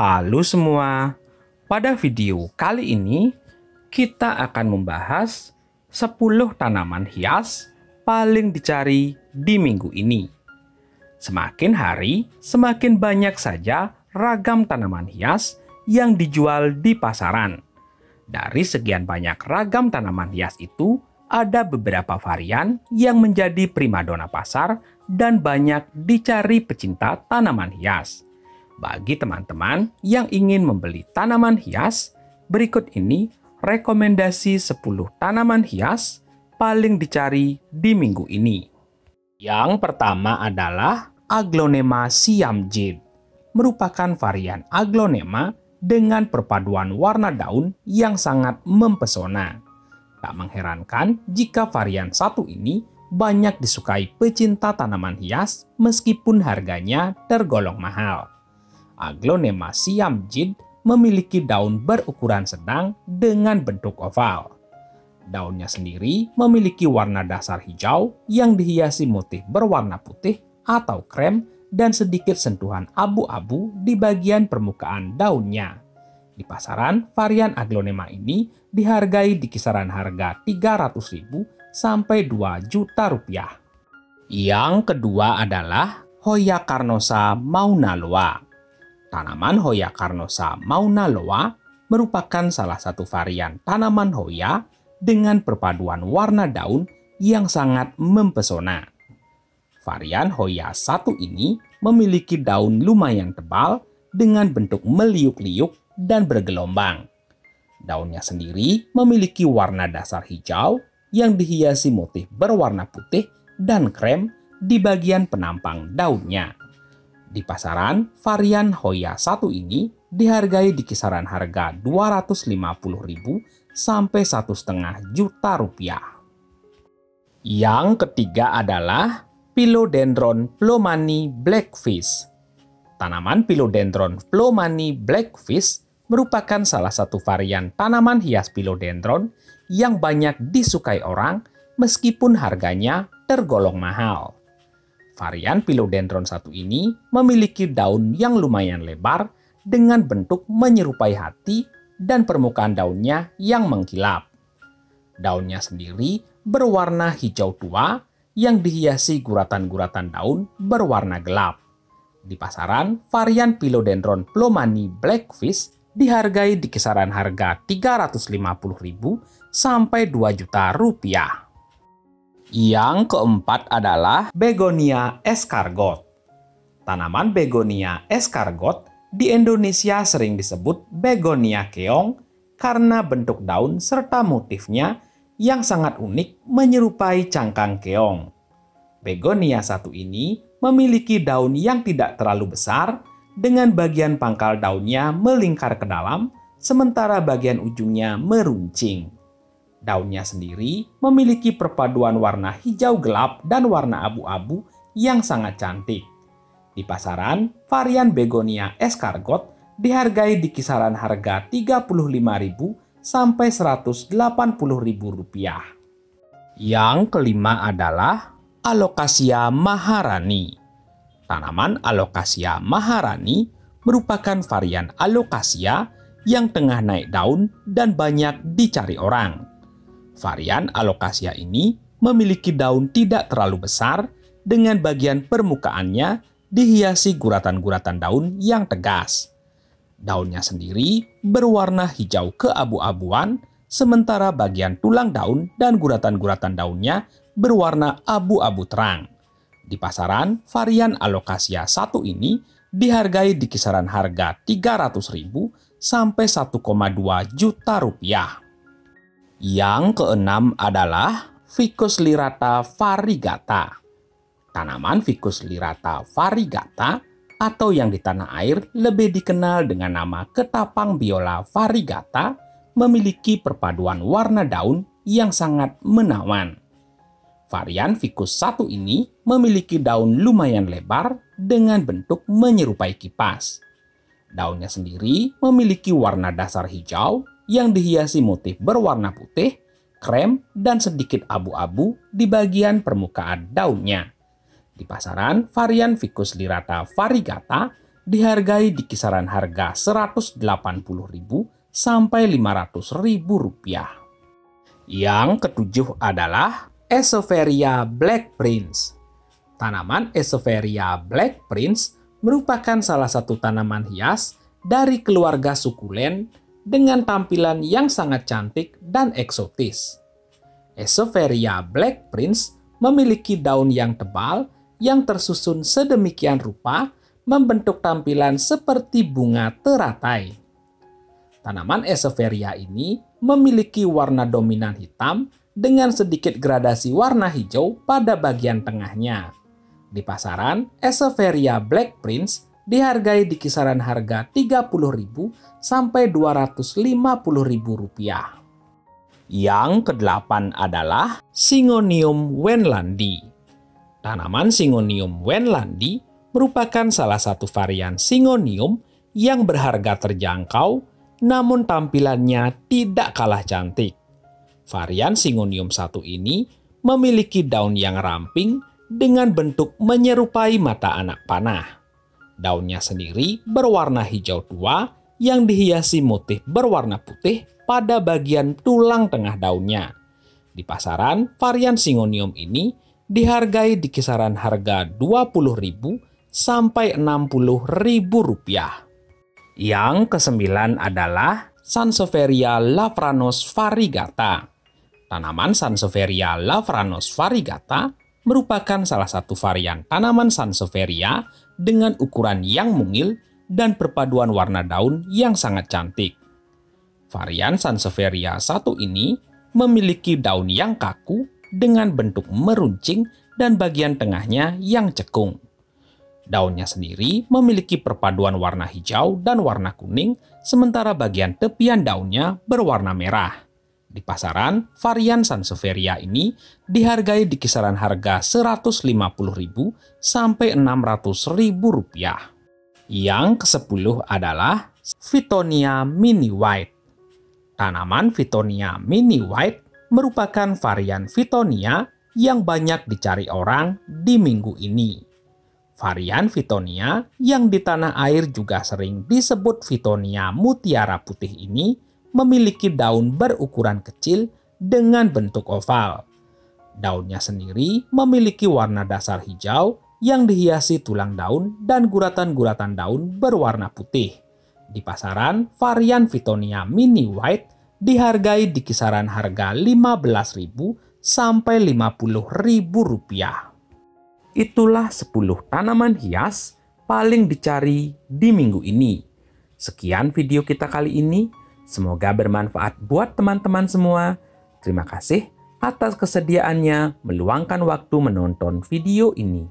Halo semua, pada video kali ini kita akan membahas 10 tanaman hias paling dicari di minggu ini. Semakin hari, semakin banyak saja ragam tanaman hias yang dijual di pasaran. Dari sekian banyak ragam tanaman hias itu, ada beberapa varian yang menjadi primadona pasar dan banyak dicari pecinta tanaman hias. Bagi teman-teman yang ingin membeli tanaman hias, berikut ini rekomendasi 10 tanaman hias paling dicari di minggu ini. Yang pertama adalah Aglonema siamjid, merupakan varian aglonema dengan perpaduan warna daun yang sangat mempesona. Tak mengherankan jika varian satu ini banyak disukai pecinta tanaman hias meskipun harganya tergolong mahal. Aglonema siamjid memiliki daun berukuran sedang dengan bentuk oval. Daunnya sendiri memiliki warna dasar hijau yang dihiasi motif berwarna putih atau krem dan sedikit sentuhan abu-abu di bagian permukaan daunnya. Di pasaran, varian aglonema ini dihargai di kisaran harga 300.000 sampai 2 juta rupiah. Yang kedua adalah Hoya carnosa maunaloa. Tanaman Hoya carnosa mauna loa merupakan salah satu varian tanaman Hoya dengan perpaduan warna daun yang sangat mempesona. Varian Hoya satu ini memiliki daun lumayan tebal dengan bentuk meliuk-liuk dan bergelombang. Daunnya sendiri memiliki warna dasar hijau yang dihiasi motif berwarna putih dan krem di bagian penampang daunnya. Di pasaran, varian Hoya 1 ini dihargai di kisaran harga 250.000 sampai 1,5 juta rupiah. Yang ketiga adalah Philodendron plomani blackfish. Tanaman Philodendron plomani blackfish merupakan salah satu varian tanaman hias philodendron yang banyak disukai orang meskipun harganya tergolong mahal. Varian Philodendron satu ini memiliki daun yang lumayan lebar dengan bentuk menyerupai hati dan permukaan daunnya yang mengkilap. Daunnya sendiri berwarna hijau tua yang dihiasi guratan-guratan daun berwarna gelap. Di pasaran, varian Philodendron plomani blackfish dihargai di kisaran harga 350.000 sampai 2 juta rupiah. Yang keempat adalah Begonia escargot. Tanaman Begonia escargot di Indonesia sering disebut Begonia keong karena bentuk daun serta motifnya yang sangat unik menyerupai cangkang keong. Begonia satu ini memiliki daun yang tidak terlalu besar dengan bagian pangkal daunnya melingkar ke dalam sementara bagian ujungnya meruncing. Daunnya sendiri memiliki perpaduan warna hijau gelap dan warna abu-abu yang sangat cantik. Di pasaran, varian begonia escargot dihargai di kisaran harga 35.000 sampai 180.000 rupiah. Yang kelima adalah Alocasia maharani. Tanaman Alocasia maharani merupakan varian Alocasia yang tengah naik daun dan banyak dicari orang. Varian alokasia ini memiliki daun tidak terlalu besar dengan bagian permukaannya dihiasi guratan-guratan daun yang tegas. Daunnya sendiri berwarna hijau keabu-abuan, sementara bagian tulang daun dan guratan-guratan daunnya berwarna abu-abu terang. Di pasaran, varian alokasia satu ini dihargai di kisaran harga 300.000 sampai 1,2 juta rupiah. Yang keenam adalah Ficus lirata variegata. Tanaman Ficus lirata variegata atau yang di tanah air lebih dikenal dengan nama ketapang biola variegata memiliki perpaduan warna daun yang sangat menawan. Varian Ficus satu ini memiliki daun lumayan lebar dengan bentuk menyerupai kipas. Daunnya sendiri memiliki warna dasar hijau yang dihiasi motif berwarna putih, krem, dan sedikit abu-abu di bagian permukaan daunnya. Di pasaran, varian Ficus lirata variegata dihargai di kisaran harga 180.000 sampai 500.000 rupiah. Yang ketujuh adalah Esoveria Black Prince. Tanaman Esoveria Black Prince merupakan salah satu tanaman hias dari keluarga sukulen dengan tampilan yang sangat cantik dan eksotis. Esoveria Black Prince memiliki daun yang tebal yang tersusun sedemikian rupa membentuk tampilan seperti bunga teratai. Tanaman Esoveria ini memiliki warna dominan hitam dengan sedikit gradasi warna hijau pada bagian tengahnya. Di pasaran, Esoveria Black Prince dihargai di kisaran harga 30.000 sampai 250.000 rupiah. Yang kedelapan adalah Singonium wenlandi. Tanaman Singonium wenlandi merupakan salah satu varian Singonium yang berharga terjangkau namun tampilannya tidak kalah cantik. Varian Singonium 1 ini memiliki daun yang ramping dengan bentuk menyerupai mata anak panah. Daunnya sendiri berwarna hijau tua yang dihiasi motif berwarna putih pada bagian tulang tengah daunnya. Di pasaran, varian Singonium ini dihargai di kisaran harga 20.000 sampai 60.000 rupiah. Yang kesembilan adalah Sansevieria lavranus variegata. Tanaman Sansevieria lavranus variegata merupakan salah satu varian tanaman Sansevieria dengan ukuran yang mungil dan perpaduan warna daun yang sangat cantik. Varian Sansevieria satu ini memiliki daun yang kaku dengan bentuk meruncing dan bagian tengahnya yang cekung. Daunnya sendiri memiliki perpaduan warna hijau dan warna kuning, sementara bagian tepian daunnya berwarna merah. Di pasaran, varian Sansevieria ini dihargai di kisaran harga 150.000 sampai 600.000 rupiah. Yang ke-10 adalah Fitonia mini white. Tanaman Fitonia mini white merupakan varian Fitonia yang banyak dicari orang di minggu ini. Varian Fitonia yang di tanah air juga sering disebut Fitonia mutiara putih ini memiliki daun berukuran kecil dengan bentuk oval. Daunnya sendiri memiliki warna dasar hijau yang dihiasi tulang daun dan guratan-guratan daun berwarna putih. Di pasaran, varian Fitonia Mini White dihargai di kisaran harga 15.000 sampai 50.000 rupiah. Itulah 10 tanaman hias paling dicari di minggu ini. Sekian video kita kali ini. Semoga bermanfaat buat teman-teman semua. Terima kasih atas kesediaannya meluangkan waktu menonton video ini.